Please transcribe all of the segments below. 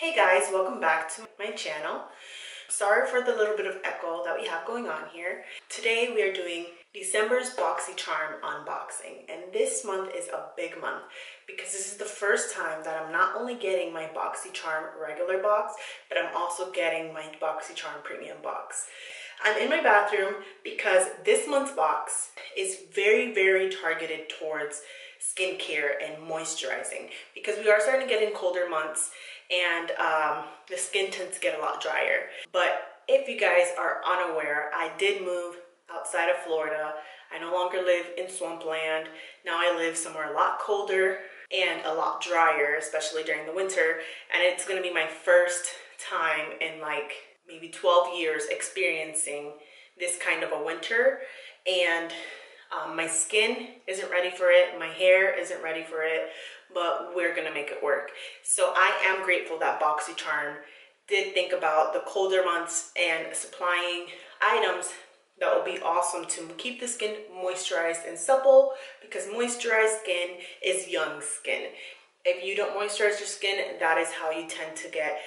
Hey guys, welcome back to my channel. Sorry for the little bit of echo that we have going on here. Today we are doing December's BoxyCharm unboxing and this month is a big month because this is the first time that I'm not only getting my BoxyCharm regular box but I'm also getting my BoxyCharm premium box. I'm in my bathroom because this month's box is very very targeted towards skincare and moisturizing because we are starting to get in colder months and um, the skin tends to get a lot drier. But if you guys are unaware, I did move outside of Florida. I no longer live in swampland. Now I live somewhere a lot colder and a lot drier, especially during the winter. And it's gonna be my first time in like maybe 12 years experiencing this kind of a winter. And um, my skin isn't ready for it. My hair isn't ready for it but we're gonna make it work. So I am grateful that BoxyCharm did think about the colder months and supplying items that will be awesome to keep the skin moisturized and supple because moisturized skin is young skin. If you don't moisturize your skin, that is how you tend to get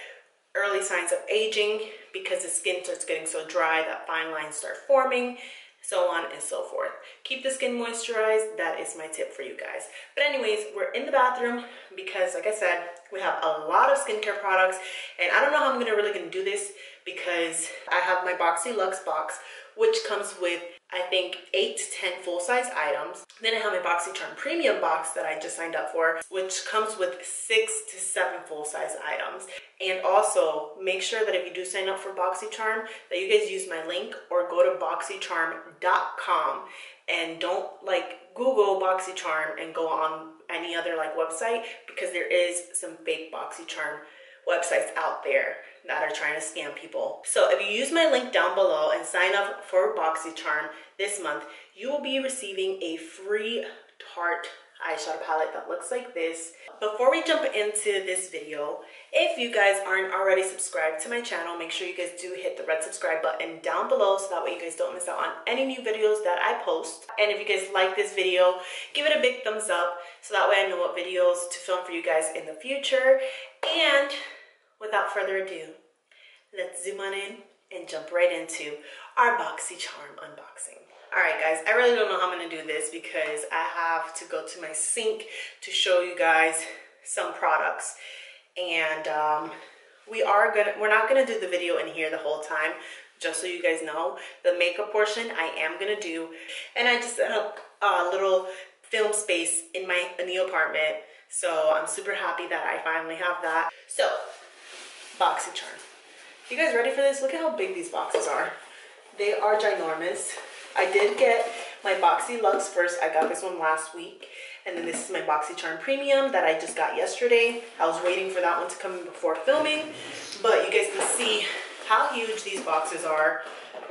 early signs of aging because the skin starts getting so dry that fine lines start forming so on and so forth. Keep the skin moisturized. That is my tip for you guys. But anyways, we're in the bathroom because like I said, we have a lot of skincare products and I don't know how I'm gonna really gonna do this because I have my Boxy Luxe box, which comes with I think 8 to 10 full-size items. Then I have my BoxyCharm Premium box that I just signed up for, which comes with 6 to 7 full-size items. And also, make sure that if you do sign up for BoxyCharm, that you guys use my link or go to boxycharm.com and don't like Google BoxyCharm and go on any other like website because there is some fake BoxyCharm websites out there that are trying to scam people. So if you use my link down below and sign up for BoxyCharm this month, you will be receiving a free Tarte eyeshadow palette that looks like this. Before we jump into this video, if you guys aren't already subscribed to my channel, make sure you guys do hit the red subscribe button down below so that way you guys don't miss out on any new videos that I post. And if you guys like this video, give it a big thumbs up so that way I know what videos to film for you guys in the future. And without further ado, let's zoom on in and jump right into our BoxyCharm unboxing. All right, guys, I really don't know how I'm gonna do this because I have to go to my sink to show you guys some products. And um, we are gonna, we're not gonna do the video in here the whole time, just so you guys know. The makeup portion I am gonna do. And I just set up a little film space in my new apartment. So I'm super happy that I finally have that. So BoxyCharm. You guys ready for this? Look at how big these boxes are. They are ginormous. I did get my Boxy Luxe first. I got this one last week. And then this is my BoxyCharm Premium that I just got yesterday. I was waiting for that one to come in before filming. But you guys can see how huge these boxes are.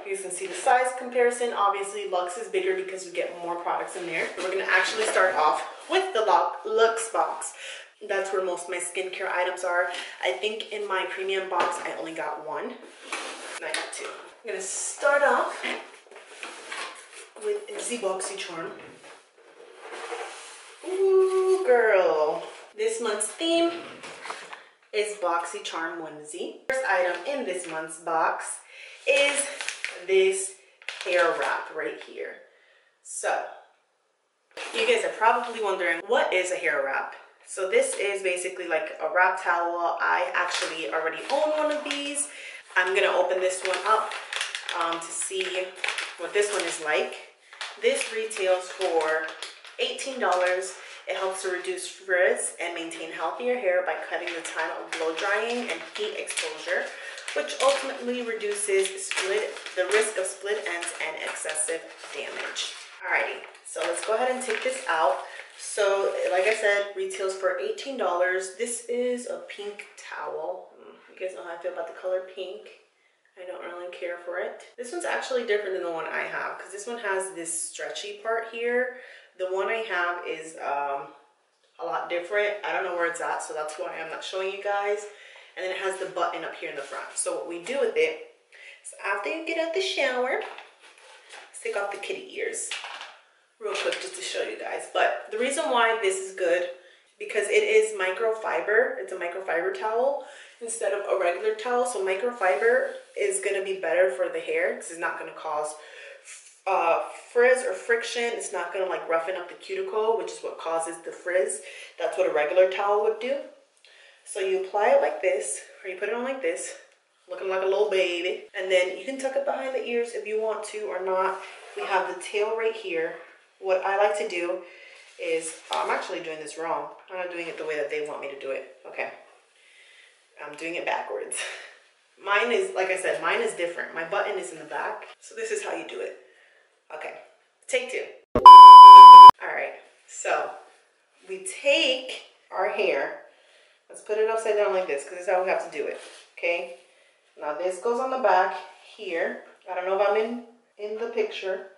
You guys can see the size comparison. Obviously, Luxe is bigger because we get more products in there. We're going to actually start off with the Luxe box. That's where most of my skincare items are. I think in my premium box, I only got one. And I got two. I'm gonna start off with the BoxyCharm. Ooh, girl. This month's theme is BoxyCharm onesie. First item in this month's box is this hair wrap right here. So, you guys are probably wondering, what is a hair wrap? So this is basically like a wrap towel. I actually already own one of these. I'm gonna open this one up um, to see what this one is like. This retails for $18. It helps to reduce frizz and maintain healthier hair by cutting the time of blow drying and heat exposure, which ultimately reduces split, the risk of split ends and excessive damage. Alrighty, so let's go ahead and take this out. So like I said, retails for $18. This is a pink towel. Hmm, you guys know how I feel about the color pink. I don't really care for it. This one's actually different than the one I have because this one has this stretchy part here. The one I have is um, a lot different. I don't know where it's at, so that's why I'm not showing you guys. And then it has the button up here in the front. So what we do with it is after you get out the shower, stick off the kitty ears real quick just to show you guys. But the reason why this is good, because it is microfiber, it's a microfiber towel, instead of a regular towel. So microfiber is gonna be better for the hair because it's not gonna cause uh, frizz or friction. It's not gonna like roughen up the cuticle, which is what causes the frizz. That's what a regular towel would do. So you apply it like this, or you put it on like this, looking like a little baby. And then you can tuck it behind the ears if you want to or not. We have the tail right here. What I like to do is, I'm actually doing this wrong. I'm not doing it the way that they want me to do it. Okay. I'm doing it backwards. Mine is, like I said, mine is different. My button is in the back. So this is how you do it. Okay, take two. All right, so we take our hair, let's put it upside down like this because this is how we have to do it, okay? Now this goes on the back here. I don't know if I'm in, in the picture,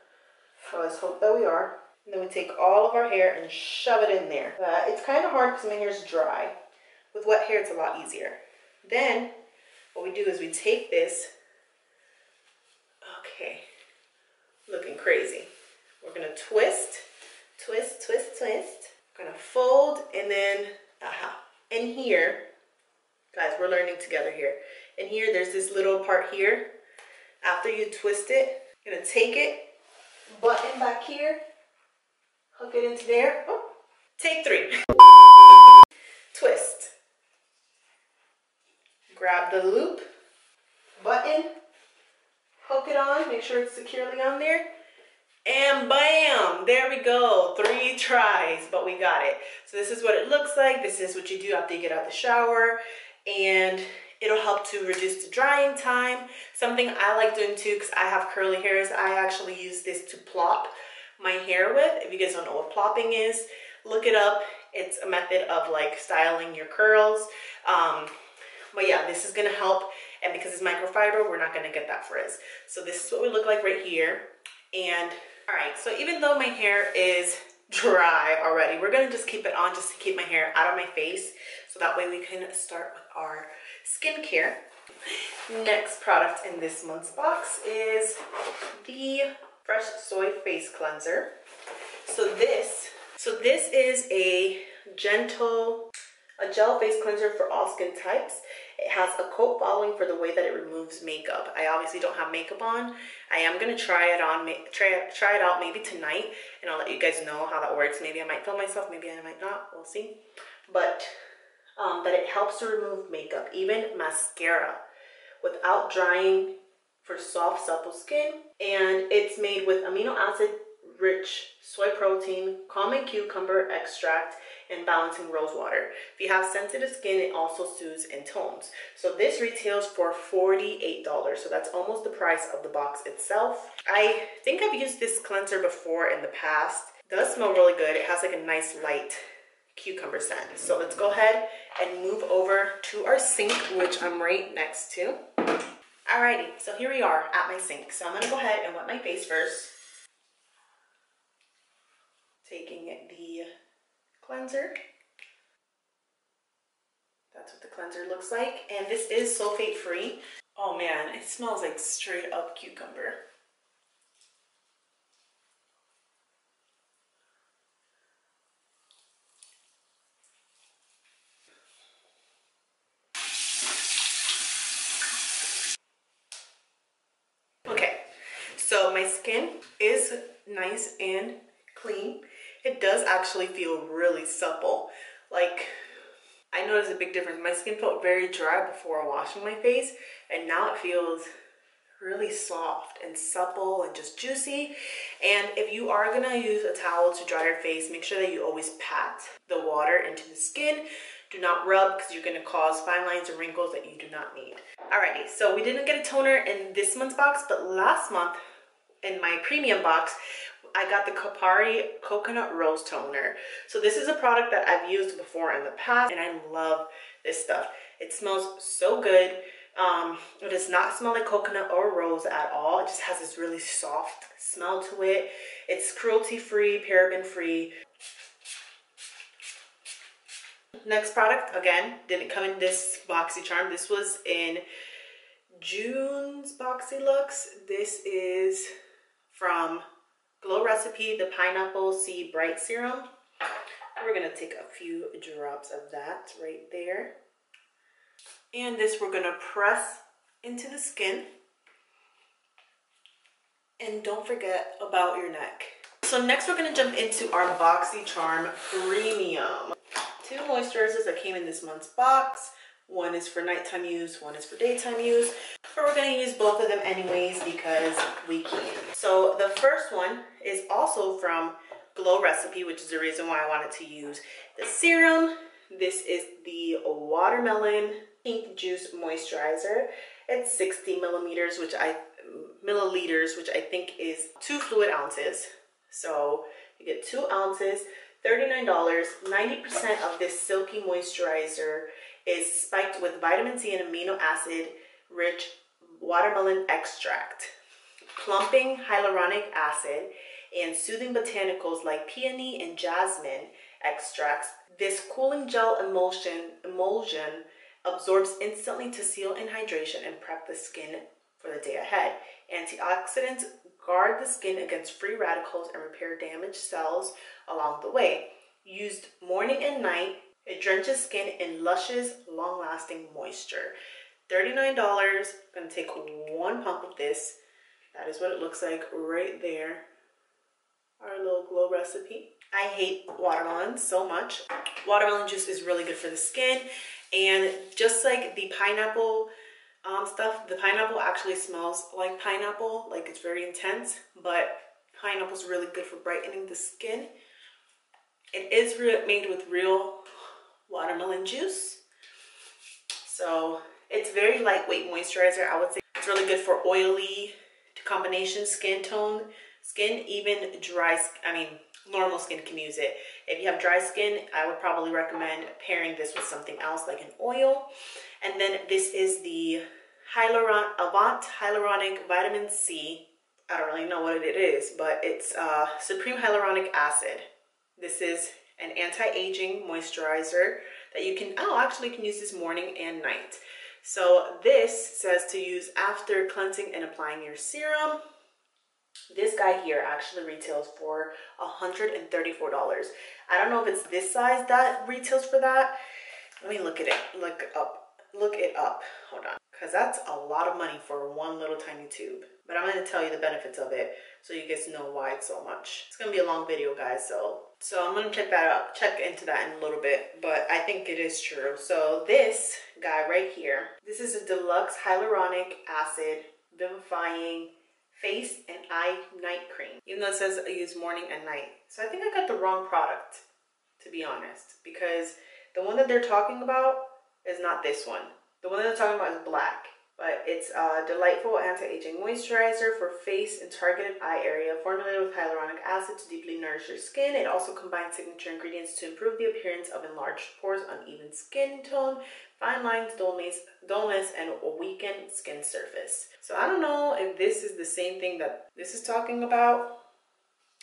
so let's hope that we are. And then we take all of our hair and shove it in there. Uh, it's kind of hard because my hair is dry. With wet hair, it's a lot easier. Then, what we do is we take this, okay, looking crazy. We're gonna twist, twist, twist, twist. Gonna fold and then, aha, in here, guys, we're learning together here. In here, there's this little part here. After you twist it, you're gonna take it, button back here, hook it into there. Oh, take three. twist. Grab the loop, button, hook it on, make sure it's securely on there. And bam, there we go. Three tries, but we got it. So this is what it looks like. This is what you do after you get out of the shower. And it'll help to reduce the drying time. Something I like doing too, because I have curly hairs, I actually use this to plop my hair with. If you guys don't know what plopping is, look it up. It's a method of like styling your curls. Um, but yeah, this is gonna help and because it's microfiber, we're not gonna get that frizz. So this is what we look like right here. And all right, so even though my hair is dry already, we're gonna just keep it on just to keep my hair out of my face. So that way we can start with our skincare. Next product in this month's box is the Fresh Soy Face Cleanser. So this, so this is a gentle, a gel face cleanser for all skin types. It has a coat following for the way that it removes makeup. I obviously don't have makeup on. I am gonna try it on, try, try it out maybe tonight and I'll let you guys know how that works. Maybe I might film myself, maybe I might not, we'll see. But um, that it helps to remove makeup, even mascara, without drying for soft, supple skin. And it's made with amino acid rich soy protein, common cucumber extract, and balancing rose water. If you have sensitive skin, it also soothes and tones. So this retails for $48. So that's almost the price of the box itself. I think I've used this cleanser before in the past. It does smell really good. It has like a nice light cucumber scent. So let's go ahead and move over to our sink, which I'm right next to. Alrighty, so here we are at my sink. So I'm gonna go ahead and wet my face first. Taking the cleanser. That's what the cleanser looks like. And this is sulfate free. Oh man, it smells like straight up cucumber. Okay, so my skin is nice and clean it does actually feel really supple. Like, I noticed a big difference. My skin felt very dry before washing my face, and now it feels really soft and supple and just juicy. And if you are gonna use a towel to dry your face, make sure that you always pat the water into the skin. Do not rub because you're gonna cause fine lines and wrinkles that you do not need. Alrighty, so we didn't get a toner in this month's box, but last month in my premium box, I got the Kopari Coconut Rose Toner. So this is a product that I've used before in the past and I love this stuff. It smells so good. Um, it does not smell like coconut or rose at all. It just has this really soft smell to it. It's cruelty free, paraben free. Next product, again, didn't come in this boxy charm. This was in June's BoxyLuxe. This is from Glow Recipe, the Pineapple C Bright Serum. We're gonna take a few drops of that right there. And this we're gonna press into the skin. And don't forget about your neck. So next we're gonna jump into our BoxyCharm Premium. Two moisturizers that came in this month's box. One is for nighttime use, one is for daytime use. But we're gonna use both of them anyways because we can. So the first one is also from Glow Recipe, which is the reason why I wanted to use the serum. This is the Watermelon Pink Juice Moisturizer. It's 60 millimeters, which I milliliters, which I think is two fluid ounces. So you get two ounces, $39. 90% of this silky moisturizer is spiked with vitamin C and amino acid rich watermelon extract, plumping hyaluronic acid, and soothing botanicals like peony and jasmine extracts. This cooling gel emulsion, emulsion absorbs instantly to seal in hydration and prep the skin for the day ahead. Antioxidants guard the skin against free radicals and repair damaged cells along the way. Used morning and night, it drenches skin in luscious, long-lasting moisture. $39, I'm gonna take one pump of this. That is what it looks like right there. Our little glow recipe. I hate watermelon so much. Watermelon juice is really good for the skin. And just like the pineapple um, stuff, the pineapple actually smells like pineapple, like it's very intense, but pineapple is really good for brightening the skin. It is made with real watermelon juice. So it's very lightweight moisturizer. I would say it's really good for oily to combination skin tone. Skin, even dry, I mean, normal skin can use it. If you have dry skin, I would probably recommend pairing this with something else like an oil. And then this is the Hyaluron Avant Hyaluronic Vitamin C. I don't really know what it is, but it's uh, Supreme Hyaluronic Acid. This is an anti-aging moisturizer that you can, oh, actually you can use this morning and night. So this says to use after cleansing and applying your serum. This guy here actually retails for $134. I don't know if it's this size that retails for that. Let me look at it, look up, look it up. Hold on, because that's a lot of money for one little tiny tube. But I'm going to tell you the benefits of it so you guys know why it's so much. It's going to be a long video, guys, so so I'm going to check that out, check into that in a little bit, but I think it is true. So this guy right here, this is a deluxe hyaluronic acid vivifying face and eye night cream. Even though it says I use morning and night. So I think I got the wrong product, to be honest, because the one that they're talking about is not this one. The one that they're talking about is black but it's a delightful anti-aging moisturizer for face and targeted eye area formulated with hyaluronic acid to deeply nourish your skin. It also combines signature ingredients to improve the appearance of enlarged pores, uneven skin tone, fine lines, dullness, dullness, and a weakened skin surface. So I don't know if this is the same thing that this is talking about.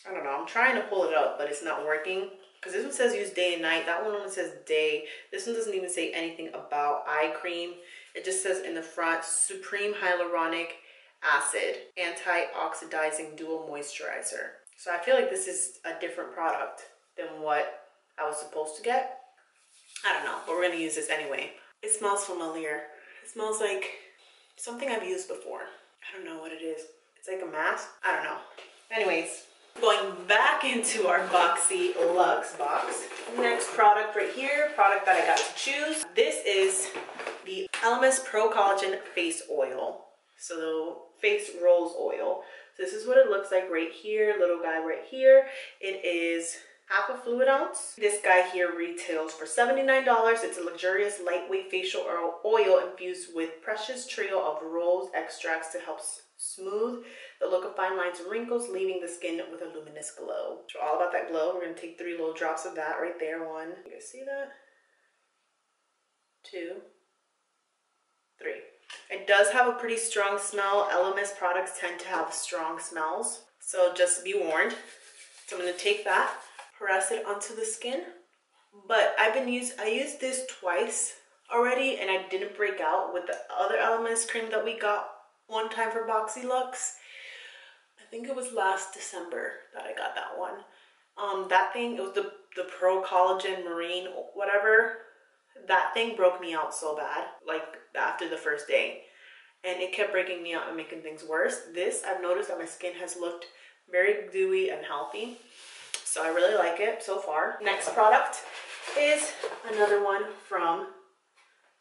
I don't know. I'm trying to pull it up, but it's not working. Because this one says use day and night. That one only says day. This one doesn't even say anything about eye cream. It just says in the front, Supreme Hyaluronic Acid Anti-Oxidizing Dual Moisturizer. So I feel like this is a different product than what I was supposed to get. I don't know, but we're gonna use this anyway. It smells familiar. It smells like something I've used before. I don't know what it is. It's like a mask. I don't know. Anyways, going back into our Boxy Luxe box. Next product right here, product that I got to choose. This is the Elemis Pro Collagen Face Oil. So face rolls oil. So this is what it looks like right here, little guy right here. It is half a fluid ounce. This guy here retails for $79. It's a luxurious lightweight facial oil infused with precious trio of rose extracts to help smooth the look of fine lines and wrinkles, leaving the skin with a luminous glow. So all about that glow. We're gonna take three little drops of that right there. One, you guys see that? Two, three. It does have a pretty strong smell. Elemis products tend to have strong smells. So just be warned. So I'm gonna take that, press it onto the skin. But I've been used, I used this twice already and I didn't break out with the other Elemis cream that we got one time for Boxy Luxe. I think it was last December that I got that one. Um, that thing, it was the, the Pro Collagen Marine, whatever that thing broke me out so bad, like after the first day. And it kept breaking me out and making things worse. This, I've noticed that my skin has looked very dewy and healthy. So I really like it so far. Next product is another one from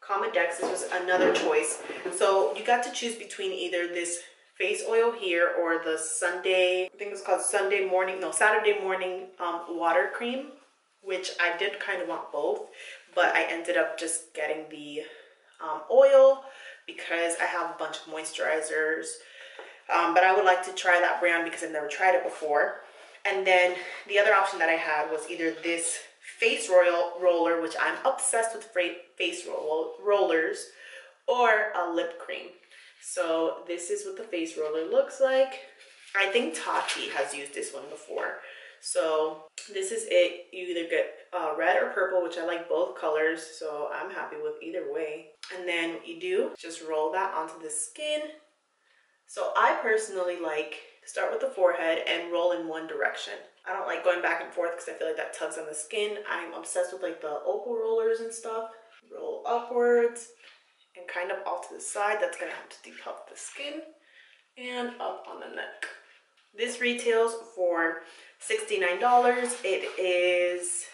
Comedex. This was another choice. So you got to choose between either this face oil here or the Sunday, I think it's called Sunday morning, no, Saturday morning um, water cream, which I did kind of want both, but I ended up just getting the um, oil because I have a bunch of moisturizers. Um, but I would like to try that brand because I've never tried it before. And then the other option that I had was either this face royal roller, which I'm obsessed with face roll rollers, or a lip cream. So this is what the face roller looks like. I think Tati has used this one before. So this is it. You either get uh, red or purple, which I like both colors. So I'm happy with either way. And then what you do, just roll that onto the skin. So I personally like start with the forehead and roll in one direction. I don't like going back and forth because I feel like that tugs on the skin. I'm obsessed with like the opal rollers and stuff. Roll upwards and kind of off to the side. That's gonna help to depuff the skin and up on the neck. This retails for $69. It is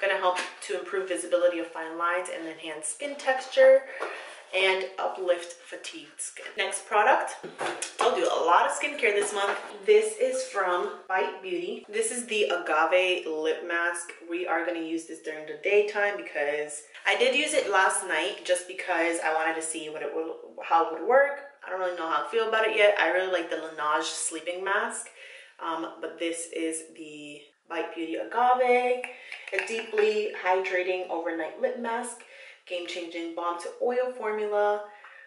gonna help to improve visibility of fine lines and enhance skin texture and uplift fatigued skin. Next product, I'll do a lot of skincare this month. This is from Bite Beauty. This is the Agave Lip Mask. We are gonna use this during the daytime because I did use it last night just because I wanted to see what it would, how it would work. I don't really know how I feel about it yet. I really like the Laneige sleeping mask, um, but this is the Bite Beauty Agave, a deeply hydrating overnight lip mask game-changing balm to oil formula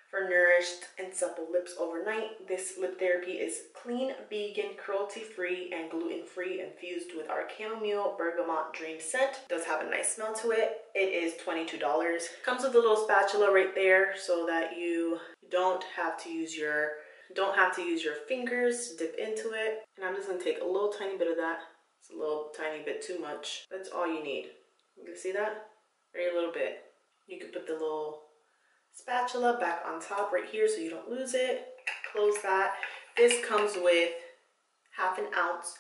for nourished and supple lips overnight. This lip therapy is clean, vegan, cruelty-free, and gluten-free, infused with our chamomile bergamot dream scent. It does have a nice smell to it. It is $22. Comes with a little spatula right there so that you don't have to use your don't have to use your fingers to dip into it. And I'm just gonna take a little tiny bit of that. It's a little tiny bit too much. That's all you need. You can see that? Very little bit. You can put the little spatula back on top right here so you don't lose it. Close that. This comes with half an ounce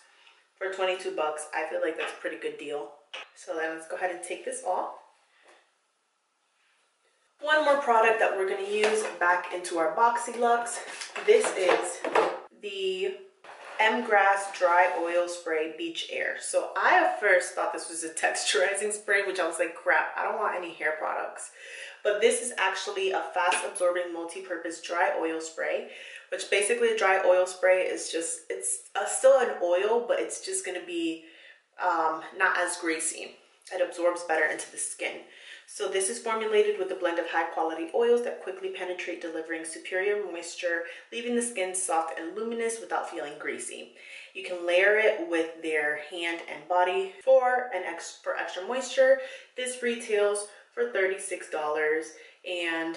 for 22 bucks. I feel like that's a pretty good deal. So then let's go ahead and take this off. One more product that we're gonna use back into our BoxyLuxe. This is the M-Grass Dry Oil Spray Beach Air. So I at first thought this was a texturizing spray, which I was like, crap, I don't want any hair products. But this is actually a fast absorbing multi-purpose dry oil spray, which basically a dry oil spray is just, it's a, still an oil, but it's just gonna be um, not as greasy. It absorbs better into the skin. So this is formulated with a blend of high quality oils that quickly penetrate, delivering superior moisture, leaving the skin soft and luminous without feeling greasy. You can layer it with their hand and body for an ex for extra moisture. This retails for $36 and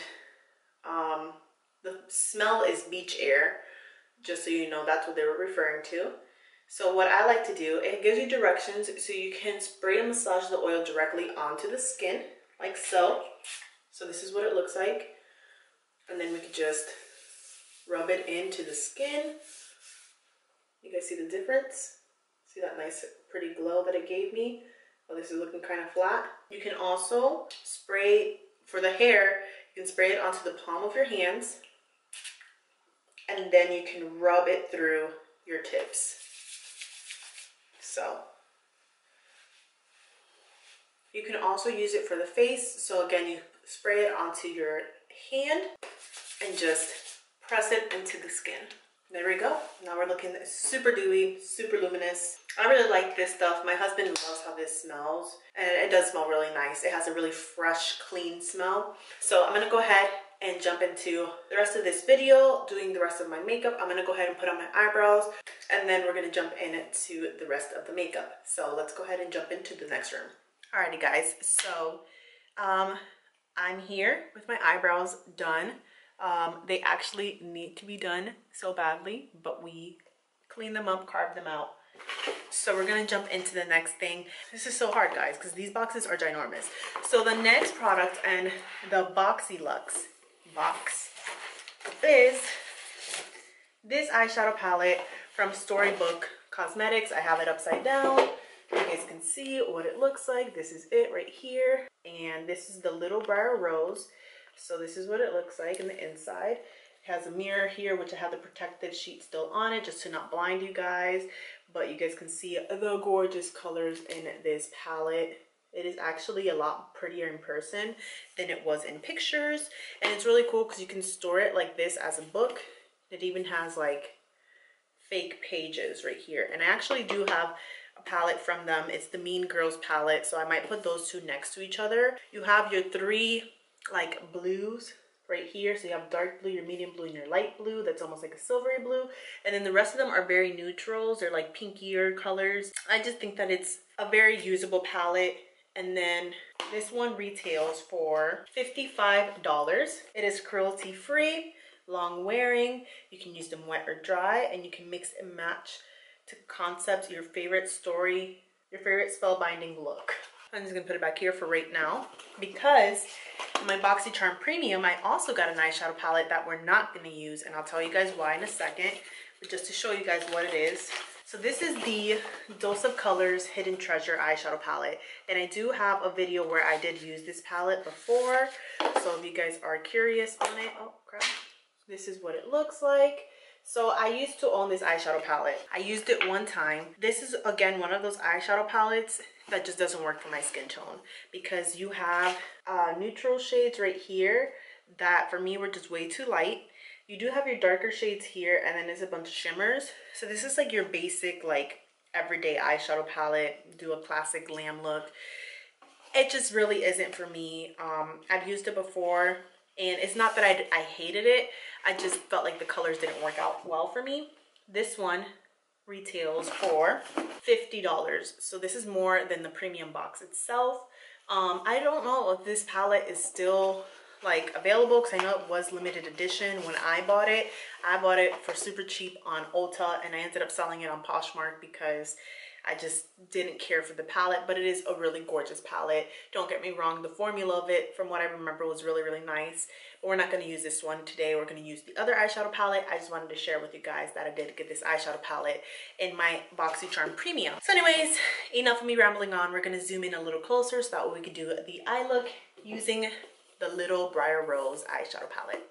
um, the smell is beach air, just so you know that's what they were referring to. So what I like to do, it gives you directions so you can spray and massage the oil directly onto the skin like so. So this is what it looks like. And then we could just rub it into the skin. You guys see the difference? See that nice pretty glow that it gave me? Oh, this is looking kind of flat. You can also spray, for the hair, you can spray it onto the palm of your hands and then you can rub it through your tips. So you can also use it for the face. So again, you spray it onto your hand and just press it into the skin. There we go. Now we're looking super dewy, super luminous. I really like this stuff. My husband loves how this smells and it does smell really nice. It has a really fresh, clean smell. So I'm gonna go ahead and jump into the rest of this video, doing the rest of my makeup. I'm gonna go ahead and put on my eyebrows and then we're gonna jump into the rest of the makeup. So let's go ahead and jump into the next room. Alrighty guys, so um, I'm here with my eyebrows done. Um, they actually need to be done so badly, but we clean them up, carve them out, So we're gonna jump into the next thing. This is so hard, guys, because these boxes are ginormous. So the next product and the Boxy Luxe box is this eyeshadow palette from Storybook Cosmetics. I have it upside down. You guys can see what it looks like. This is it right here. And this is the Little Briar Rose. So this is what it looks like in the inside. It has a mirror here, which I have the protective sheet still on it just to not blind you guys. But you guys can see the gorgeous colors in this palette. It is actually a lot prettier in person than it was in pictures. And it's really cool because you can store it like this as a book. It even has like fake pages right here. And I actually do have palette from them. It's the Mean Girls palette. So I might put those two next to each other. You have your three like blues right here. So you have dark blue, your medium blue, and your light blue. That's almost like a silvery blue. And then the rest of them are very neutrals. They're like pinkier colors. I just think that it's a very usable palette. And then this one retails for $55. It is cruelty free, long wearing. You can use them wet or dry and you can mix and match to concepts, your favorite story, your favorite spellbinding look. I'm just gonna put it back here for right now because my BoxyCharm Premium, I also got an eyeshadow palette that we're not gonna use and I'll tell you guys why in a second, but just to show you guys what it is. So this is the Dose of Colors Hidden Treasure eyeshadow palette. And I do have a video where I did use this palette before. So if you guys are curious on it, oh crap. This is what it looks like. So I used to own this eyeshadow palette. I used it one time. This is again one of those eyeshadow palettes that just doesn't work for my skin tone because you have uh, neutral shades right here that for me were just way too light. You do have your darker shades here and then there's a bunch of shimmers. So this is like your basic like everyday eyeshadow palette. Do a classic glam look. It just really isn't for me. Um, I've used it before and it's not that I, I hated it. I just felt like the colors didn't work out well for me. This one retails for $50. So this is more than the premium box itself. Um, I don't know if this palette is still like available because I know it was limited edition when I bought it. I bought it for super cheap on Ulta and I ended up selling it on Poshmark because I just didn't care for the palette, but it is a really gorgeous palette. Don't get me wrong, the formula of it, from what I remember, was really, really nice. We're not going to use this one today. We're going to use the other eyeshadow palette. I just wanted to share with you guys that I did get this eyeshadow palette in my BoxyCharm Premium. So anyways, enough of me rambling on. We're going to zoom in a little closer so that way we can do the eye look using the Little Briar Rose eyeshadow palette.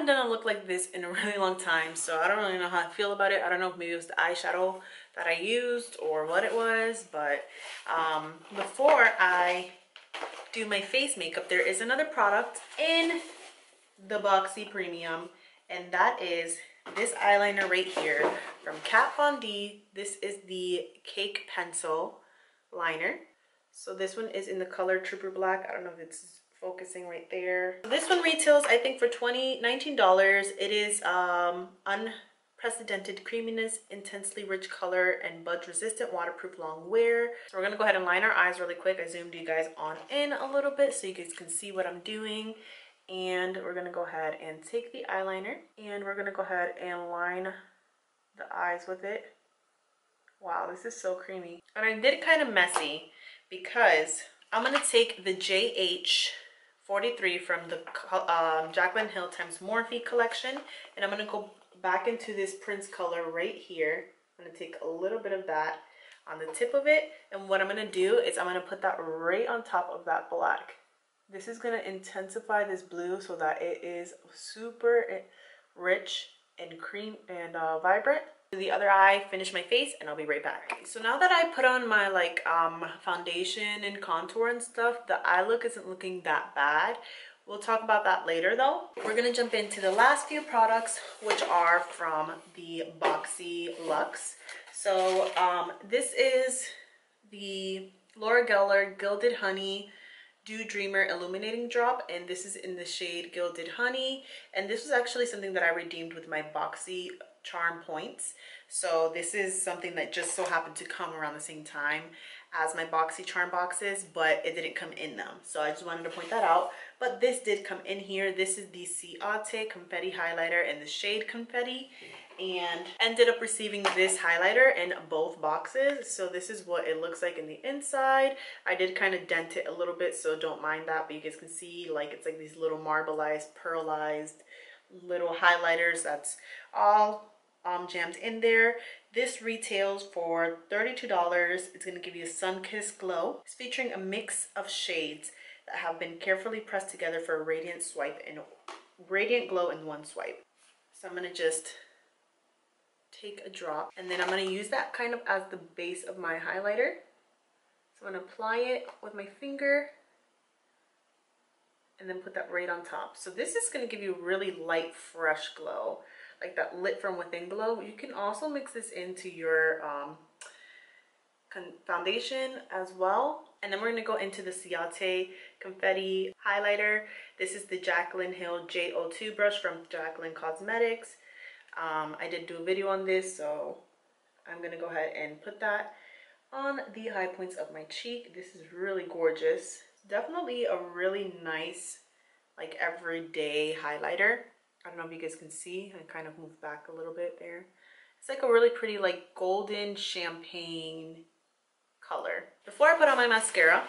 Haven't done a look like this in a really long time, so I don't really know how I feel about it. I don't know if maybe it was the eyeshadow that I used or what it was, but um, before I do my face makeup, there is another product in the Boxy Premium, and that is this eyeliner right here from Kat Von D. This is the Cake Pencil liner. So this one is in the color Trooper Black. I don't know if it's focusing right there. This one retails, I think, for 20 $19. It is um, unprecedented creaminess, intensely rich color, and budge resistant, waterproof long wear. So we're gonna go ahead and line our eyes really quick. I zoomed you guys on in a little bit so you guys can see what I'm doing. And we're gonna go ahead and take the eyeliner and we're gonna go ahead and line the eyes with it. Wow, this is so creamy. And I did kind of messy because I'm gonna take the JH 43 from the um, Hill times Morphe collection and I'm gonna go back into this Prince color right here. I'm gonna take a little bit of that on the tip of it and what I'm gonna do is I'm gonna put that right on top of that black. This is gonna intensify this blue so that it is super eh, rich and cream and uh, vibrant the other eye, finish my face, and I'll be right back. So now that I put on my like um, foundation and contour and stuff, the eye look isn't looking that bad. We'll talk about that later though. We're gonna jump into the last few products, which are from the Boxy Luxe. So um, this is the Laura Geller Gilded Honey Dew Dreamer Illuminating Drop and this is in the shade Gilded Honey and this was actually something that I redeemed with my Boxy charm points. So this is something that just so happened to come around the same time as my boxy charm boxes, but it didn't come in them. So I just wanted to point that out. But this did come in here. This is the Ciate Confetti Highlighter in the shade Confetti and ended up receiving this highlighter in both boxes. So this is what it looks like in the inside. I did kind of dent it a little bit, so don't mind that, but you guys can see like it's like these little marbleized, pearlized little highlighters. That's all um, jammed in there. This retails for $32. It's going to give you a sun-kissed glow. It's featuring a mix of shades that have been carefully pressed together for a radiant swipe and radiant glow in one swipe. So I'm going to just take a drop and then I'm going to use that kind of as the base of my highlighter. So I'm going to apply it with my finger and then put that right on top. So this is going to give you a really light, fresh glow like that lit from within glow. You can also mix this into your um, foundation as well. And then we're gonna go into the Ciate Confetti Highlighter. This is the Jaclyn Hill J02 brush from Jaclyn Cosmetics. Um, I did do a video on this, so I'm gonna go ahead and put that on the high points of my cheek. This is really gorgeous. Definitely a really nice, like everyday highlighter. I don't know if you guys can see. I kind of moved back a little bit there. It's like a really pretty like golden champagne color. Before I put on my mascara,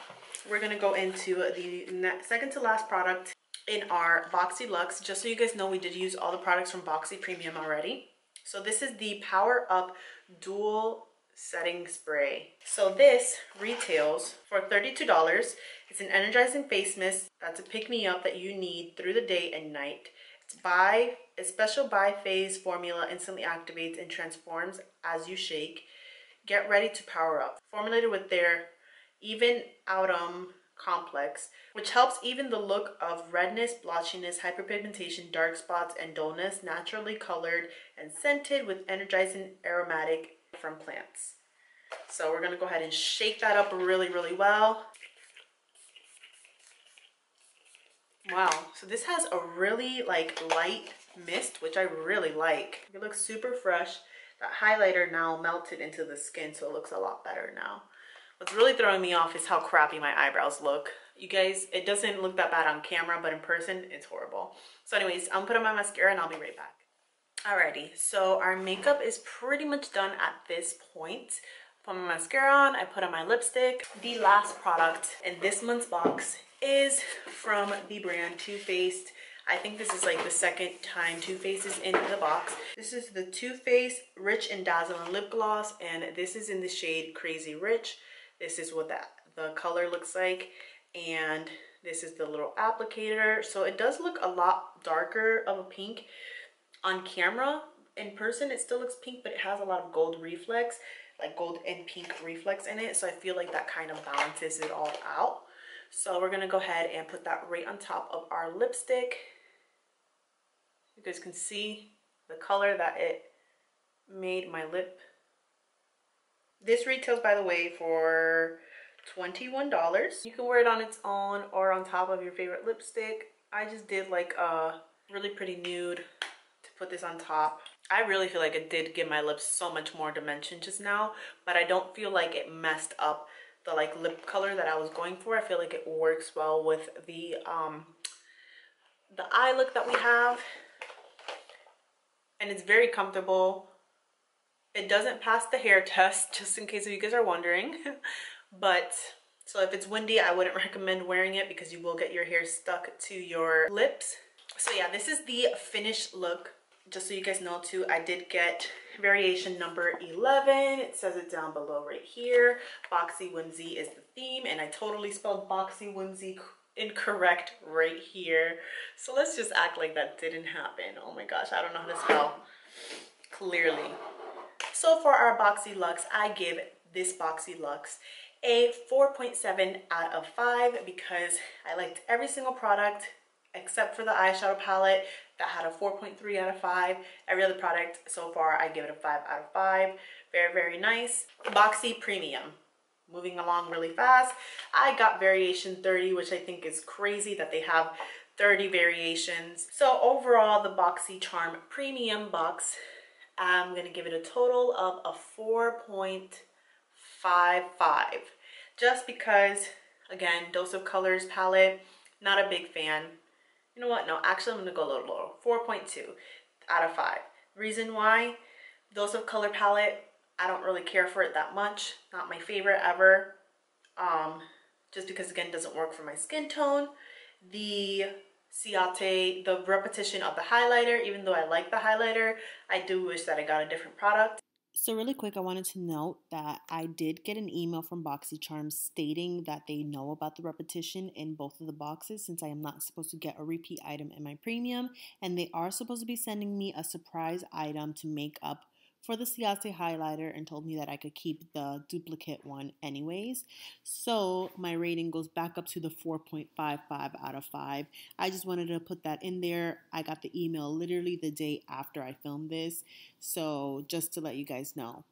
we're to go into the second to last product in our Boxy Luxe. Just so you guys know, we did use all the products from Boxy Premium already. So this is the Power Up Dual Setting Spray. So this retails for $32. It's an energizing face mist that's a pick-me-up that you need through the day and night. Bi, a special bi-phase formula instantly activates and transforms as you shake. Get ready to power up. Formulated with their even autumn complex, which helps even the look of redness, blotchiness, hyperpigmentation, dark spots, and dullness, naturally colored and scented with energizing aromatic from plants. So we're gonna go ahead and shake that up really, really well. Wow, so this has a really like light mist, which I really like. It looks super fresh. That highlighter now melted into the skin, so it looks a lot better now. What's really throwing me off is how crappy my eyebrows look. You guys, it doesn't look that bad on camera, but in person, it's horrible. So anyways, I'm putting my mascara and I'll be right back. Alrighty, so our makeup is pretty much done at this point. Put my mascara on, I put on my lipstick. The last product in this month's box is from the brand Too Faced. I think this is like the second time Too Faced is in the box. This is the Too Faced Rich and Dazzling Lip Gloss and this is in the shade Crazy Rich. This is what that the color looks like and This is the little applicator. So it does look a lot darker of a pink on camera. In person, it still looks pink, but it has a lot of gold reflex, like gold and pink reflex in it. So I feel like that kind of balances it all out. So we're gonna go ahead and put that right on top of our lipstick. You guys can see the color that it made my lip. This retails, by the way, for $21. You can wear it on its own or on top of your favorite lipstick. I just did like a really pretty nude put this on top. I really feel like it did give my lips so much more dimension just now, but I don't feel like it messed up the like lip color that I was going for. I feel like it works well with the um the eye look that we have. And it's very comfortable. It doesn't pass the hair test, just in case you guys are wondering. but so if it's windy, I wouldn't recommend wearing it because you will get your hair stuck to your lips. So yeah, this is the finished look. Just so you guys know too, I did get variation number 11. It says it down below right here. Boxy Whimsy is the theme and I totally spelled Boxy Whimsy incorrect right here. So let's just act like that didn't happen. Oh my gosh, I don't know how to spell clearly. So for our Boxy Luxe, I give this Boxy Luxe a 4.7 out of 5 because I liked every single product except for the eyeshadow palette that had a 4.3 out of 5. Every other product so far, I give it a 5 out of 5. Very, very nice. Boxy Premium. Moving along really fast. I got variation 30, which I think is crazy that they have 30 variations. So overall, the Boxy Charm Premium box, I'm going to give it a total of a 4.55. Just because, again, Dose of Colors palette, not a big fan you know what? No, actually, I'm going to go a little lower. 4.2 out of 5. Reason why? Dose of Color Palette, I don't really care for it that much. Not my favorite ever. Um, just because, again, doesn't work for my skin tone. The Ciate, the repetition of the highlighter, even though I like the highlighter, I do wish that I got a different product. So, really quick, I wanted to note that I did get an email from BoxyCharm stating that they know about the repetition in both of the boxes since I am not supposed to get a repeat item in my premium, and they are supposed to be sending me a surprise item to make up for the Ciate highlighter and told me that I could keep the duplicate one anyways. So my rating goes back up to the 4.55 out of 5. I just wanted to put that in there. I got the email literally the day after I filmed this. So just to let you guys know.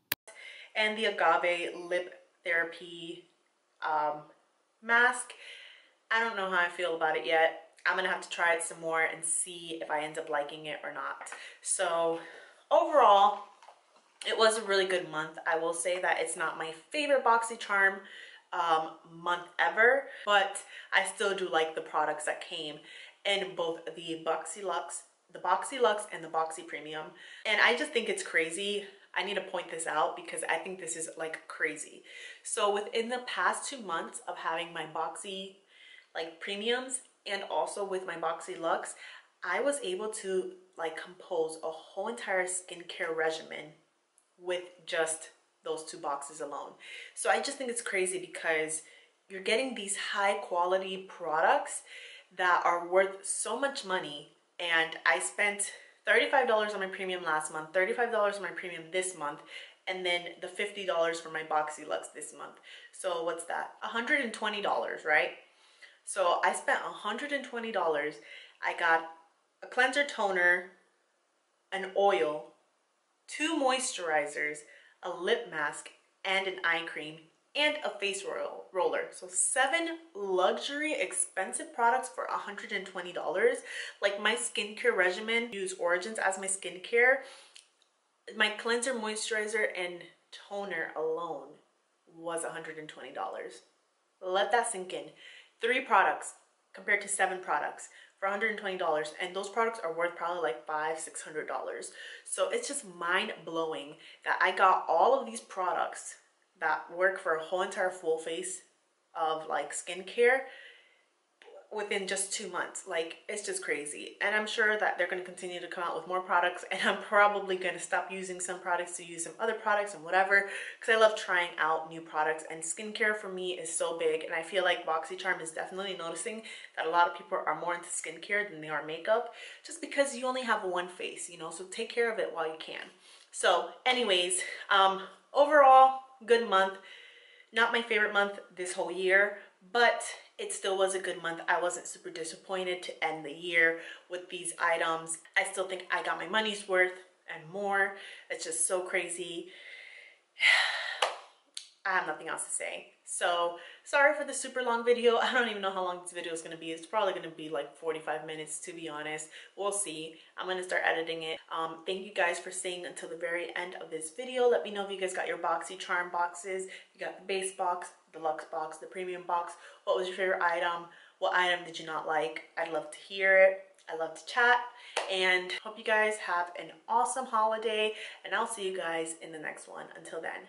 And the Agave Lip Therapy um, mask. I don't know how I feel about it yet. I'm to have to try it some more and see if I end up liking it or not. So overall, it was a really good month. I will say that it's not my favorite BoxyCharm um, month ever, but I still do like the products that came in both the Boxy Luxe, the Boxy Luxe and the Boxy Premium. And I just think it's crazy. I need to point this out because I think this is like crazy. So within the past two months of having my Boxy like premiums and also with my Boxy Luxe, I was able to like compose a whole entire skincare regimen with just those two boxes alone. So I just think it's crazy because you're getting these high quality products that are worth so much money and I spent $35 on my premium last month, $35 on my premium this month, and then the $50 for my Boxy Luxe this month. So what's that? $120, right? So I spent $120. I got a cleanser toner, an oil, two moisturizers, a lip mask, and an eye cream, and a face roll roller. So seven luxury expensive products for $120. Like my skincare regimen, use Origins as my skincare. My cleanser, moisturizer, and toner alone was $120. Let that sink in. Three products compared to seven products for $120 and those products are worth probably like five six hundred dollars. So it's just mind-blowing that i got all of these products that work for a whole entire full face of like skincare within just two months. Like, it's just crazy. And I'm sure that they're going to continue to come out with more products. And I'm probably going to stop using some products to use some other products and whatever. Because I love trying out new products. And skincare for me is so big. And I feel like BoxyCharm is definitely noticing that a lot of people are more into skincare than they are makeup. Just because you only have one face, you know. So take care of it while you can. So anyways, um, overall, good month. Not my favorite month this whole year, but it still was a good month. I wasn't super disappointed to end the year with these items. I still think I got my money's worth and more. It's just so crazy. I have nothing else to say. So sorry for the super long video. I don't even know how long this video is going to be. It's probably going to be like 45 minutes to be honest. We'll see. I'm going to start editing it. Um, thank you guys for staying until the very end of this video. Let me know if you guys got your BoxyCharm boxes. You got the base box, the luxe box, the premium box. What was your favorite item? What item did you not like? I'd love to hear it. I love to chat and hope you guys have an awesome holiday and I'll see you guys in the next one. Until then,